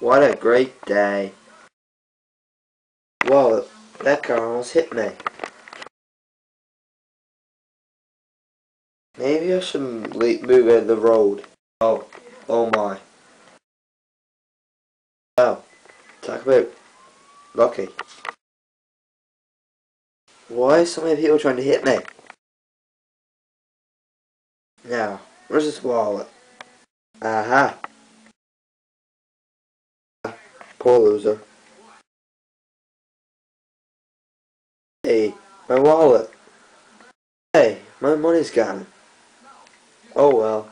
What a great day. Whoa, that car almost hit me. Maybe I should move out of the road. Oh, oh my. Oh, talk about lucky. Why are so many people trying to hit me? Now, where's this wallet? Aha. Poor loser. Hey, my wallet. Hey, my money's gone. Oh well.